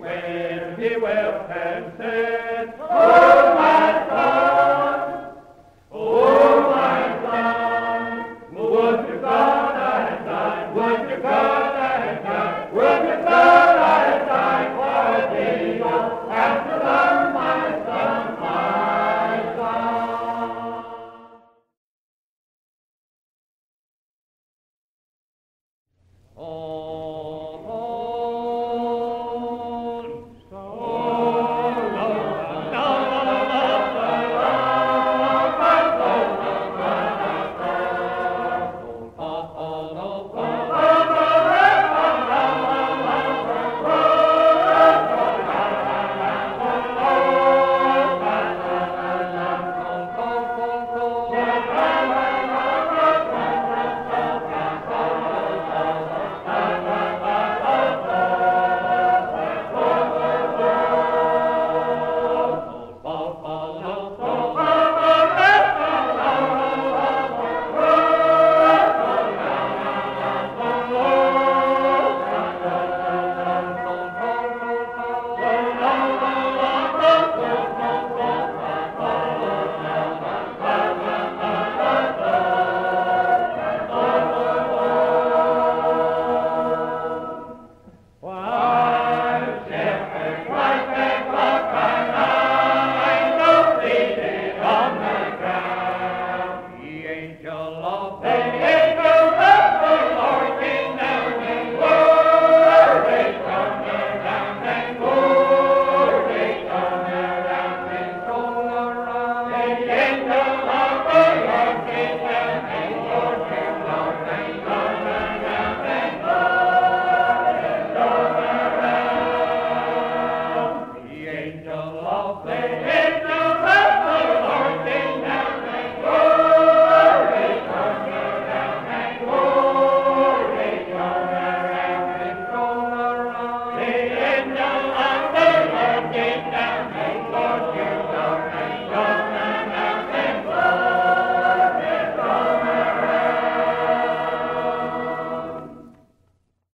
when he will send